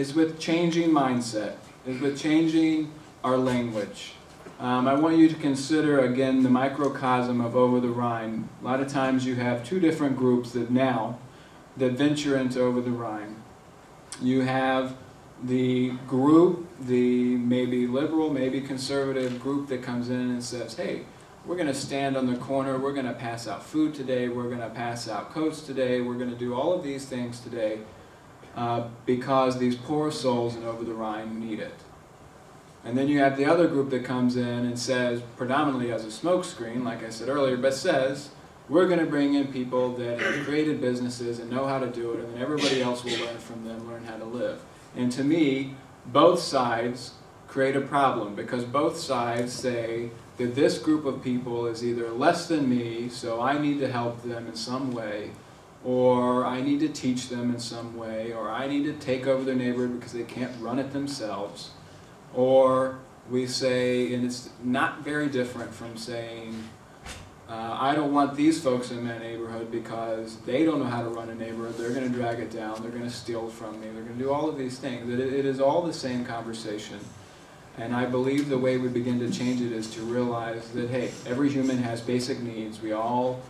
is with changing mindset, is with changing our language. Um, I want you to consider again the microcosm of Over the Rhine. A lot of times you have two different groups that now that venture into Over the Rhine. You have the group, the maybe liberal, maybe conservative group that comes in and says, hey, we're going to stand on the corner, we're going to pass out food today, we're going to pass out coats today, we're going to do all of these things today uh, because these poor souls in Over the Rhine need it. And then you have the other group that comes in and says, predominantly as a smokescreen, like I said earlier, but says, we're going to bring in people that have created businesses and know how to do it, and then everybody else will learn from them, learn how to live. And to me, both sides create a problem because both sides say that this group of people is either less than me, so I need to help them in some way, I need to teach them in some way, or I need to take over their neighborhood because they can't run it themselves. Or we say, and it's not very different from saying, uh, I don't want these folks in my neighborhood because they don't know how to run a neighborhood. They're going to drag it down. They're going to steal from me. They're going to do all of these things. It, it is all the same conversation. And I believe the way we begin to change it is to realize that, hey, every human has basic needs. We all,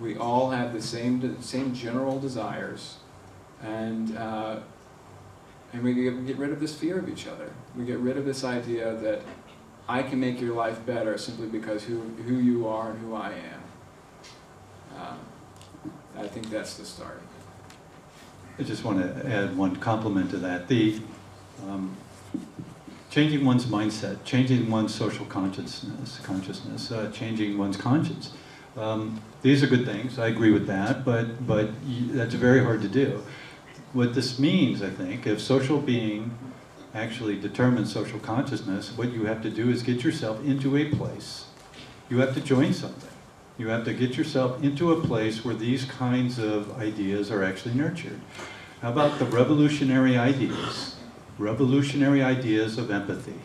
we all have the same, same general desires. And, uh, and we get, rid of this fear of each other. We get rid of this idea that I can make your life better simply because who, who you are and who I am. Um, I think that's the start. I just want to add one compliment to that. The um, changing one's mindset, changing one's social consciousness, consciousness, uh, changing one's conscience. Um, these are good things. I agree with that, but but that's very hard to do. What this means, I think, if social being actually determines social consciousness, what you have to do is get yourself into a place. You have to join something. You have to get yourself into a place where these kinds of ideas are actually nurtured. How about the revolutionary ideas? Revolutionary ideas of empathy.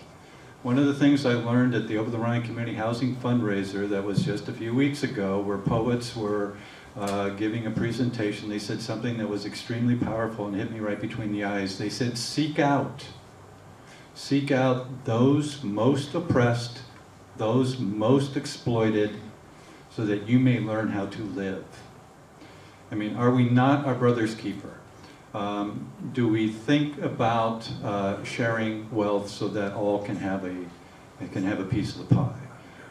One of the things I learned at the Over the Rhine Community Housing fundraiser that was just a few weeks ago, where poets were uh, giving a presentation, they said something that was extremely powerful and hit me right between the eyes. They said, seek out seek out those most oppressed, those most exploited, so that you may learn how to live. I mean, are we not our brother's keeper? Um, do we think about uh, sharing wealth so that all can have a can have a piece of the pie?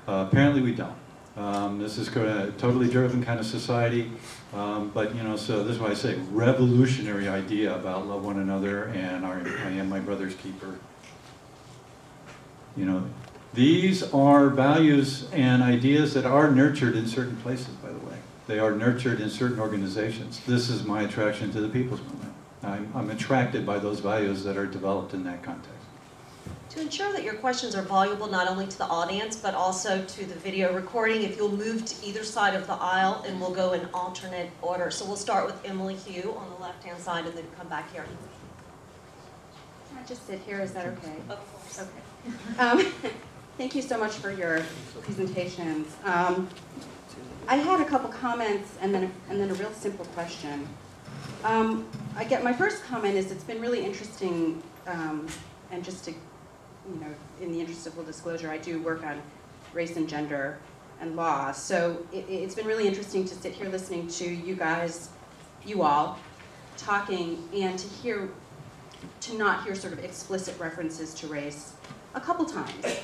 Uh, apparently, we don't. Um, this is a totally driven kind of society, um, but you know, so this is why I say revolutionary idea about love one another and our, I am my brother's keeper. You know, these are values and ideas that are nurtured in certain places, by the way. They are nurtured in certain organizations. This is my attraction to the People's Movement. I'm, I'm attracted by those values that are developed in that context. To ensure that your questions are valuable not only to the audience, but also to the video recording, if you'll move to either side of the aisle and we'll go in alternate order. So we'll start with Emily Houh on the left-hand side and then come back here. Can I just sit here? Is that okay? Of course. Okay. Um, thank you so much for your presentations. Um, I had a couple comments and then a, and then a real simple question. Um, I get my first comment is it's been really interesting, um, and just to, you know, in the interest of full disclosure, I do work on race and gender and law. So it, it's been really interesting to sit here listening to you guys, you all, talking and to hear, to not hear sort of explicit references to race a couple times,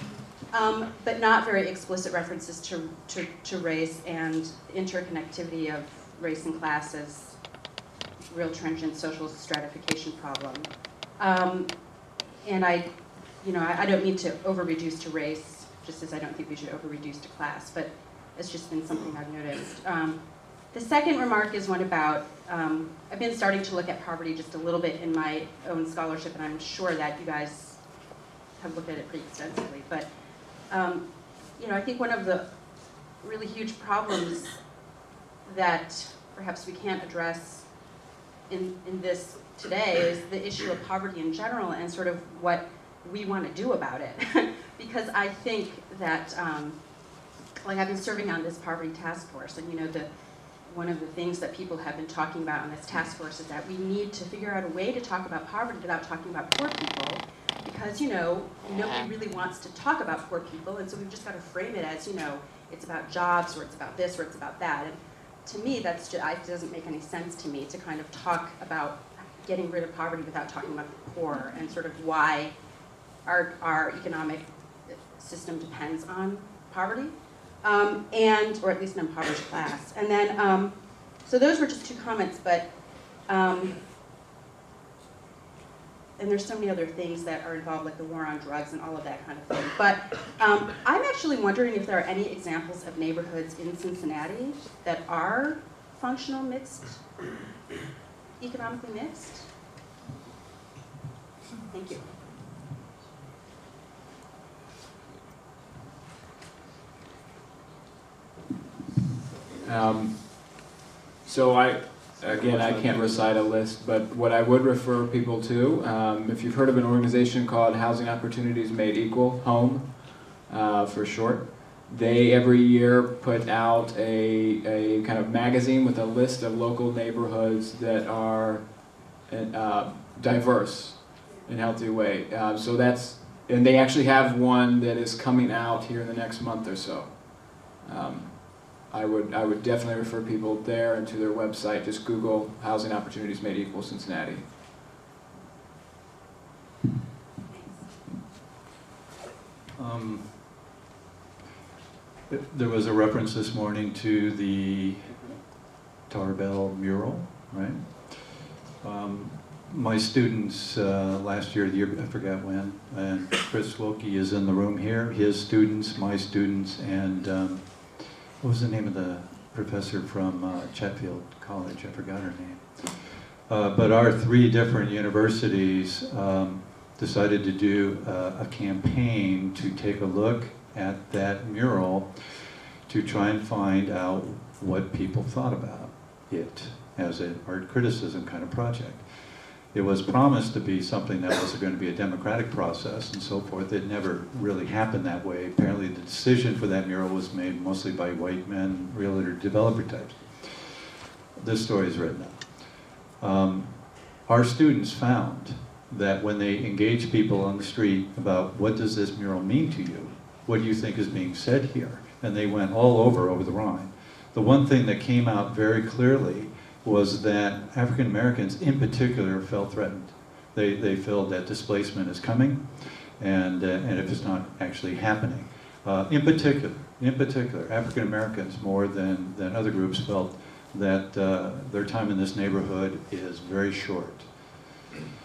um, but not very explicit references to, to, to race and interconnectivity of race and class as real transient social stratification problem. Um, and I, you know, I, I don't mean to over-reduce to race, just as I don't think we should over-reduce to class, but it's just been something I've noticed. Um, the second remark is one about, um, I've been starting to look at poverty just a little bit in my own scholarship, and I'm sure that you guys have looked at it pretty extensively. But um, you know, I think one of the really huge problems that perhaps we can't address in, in this today is the issue of poverty in general and sort of what we want to do about it. because I think that, um, like I've been serving on this poverty task force and you know, the, one of the things that people have been talking about in this task force is that we need to figure out a way to talk about poverty without talking about poor people. Because, you know, nobody really wants to talk about poor people, and so we've just got to frame it as, you know, it's about jobs, or it's about this, or it's about that. And to me, that's just, it doesn't make any sense to me to kind of talk about getting rid of poverty without talking about the poor and sort of why our, our economic system depends on poverty, um, and, or at least an impoverished class. And then, um, so those were just two comments, but, um, and there's so many other things that are involved, like the war on drugs and all of that kind of thing. But um, I'm actually wondering if there are any examples of neighborhoods in Cincinnati that are functional mixed, economically mixed. Thank you. Um, So I, again, I can't recite a list, but what I would refer people to, um, if you've heard of an organization called Housing Opportunities Made Equal, HOME, uh, for short, they every year put out a, a kind of magazine with a list of local neighborhoods that are uh, diverse in a healthy way. Uh, so that's, and they actually have one that is coming out here in the next month or so. Um, I would, I would definitely refer people there and to their website. Just Google Housing Opportunities Made Equal Cincinnati. Um, There was a reference this morning to the Tarbell mural, right? Um, My students, uh, last year, the year, I forgot when, and Chris Wilkie is in the room here, his students, my students, and um, what was the name of the professor from uh, Chatfield College? I forgot her name. Uh, But our three different universities um, decided to do uh, a campaign to take a look at that mural to try and find out what people thought about it as an art criticism kind of project. It was promised to be something that was going to be a democratic process and so forth. It never really happened that way. Apparently the decision for that mural was made mostly by white men, realtor developer types. This story is written up. Um, our students found that when they engage people on the street about what does this mural mean to you, what do you think is being said here, and they went all over over the Rhine. The one thing that came out very clearly was that African Americans in particular felt threatened. They, they feel that displacement is coming, and, uh, and if it's not actually happening. Uh, in particular, in particular, African Americans more than, than other groups felt that uh, their time in this neighborhood is very short.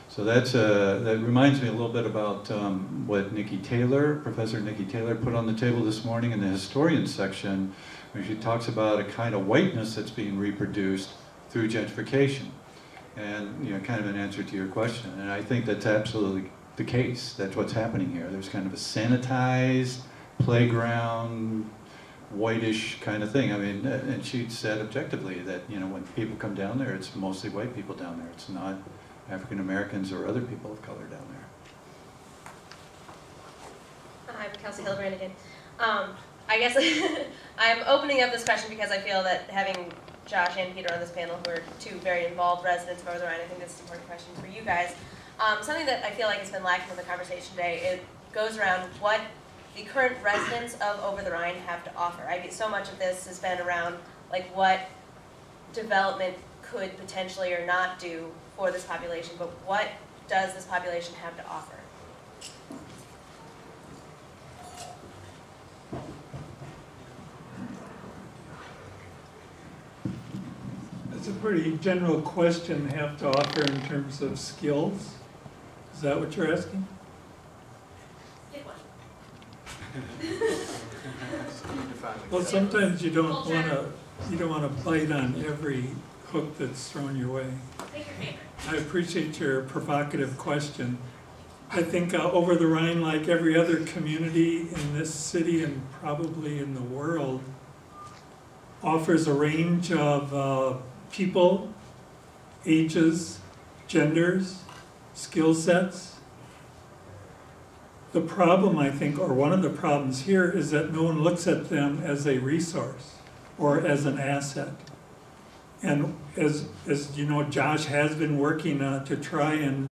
So that's, uh, that reminds me a little bit about um, what Nikki Taylor, Professor Nikki Taylor put on the table this morning in the historian section, when she talks about a kind of whiteness that's being reproduced through gentrification. And, you know, kind of an answer to your question. And I think that's absolutely the case. That's what's happening here. There's kind of a sanitized playground, whitish kind of thing. I mean, and she said objectively that, you know, when people come down there, it's mostly white people down there. It's not African Americans or other people of color down there. Hi, I'm Kelsey Hildebrand again. Um, I guess I'm opening up this question because I feel that having Josh and Peter on this panel, who are two very involved residents of Over the Rhine, I think this is an important question for you guys. Um, something that I feel like has been lacking in the conversation today, it goes around what the current residents of Over the Rhine have to offer. I mean, so much of this has been around like what development could potentially or not do for this population, but what does this population have to offer? It's a pretty general question, have to offer in terms of skills. Is that what you're asking? Well, sometimes you don't wanna, you don't wanna bite on every hook that's thrown your way. Pick your favorite. I appreciate your provocative question. I think uh, Over the Rhine, like every other community in this city and probably in the world, offers a range of uh, people, ages, genders, skill sets. The problem, I think, or one of the problems here is that no one looks at them as a resource or as an asset. And as, as you know, Josh has been working uh, to try and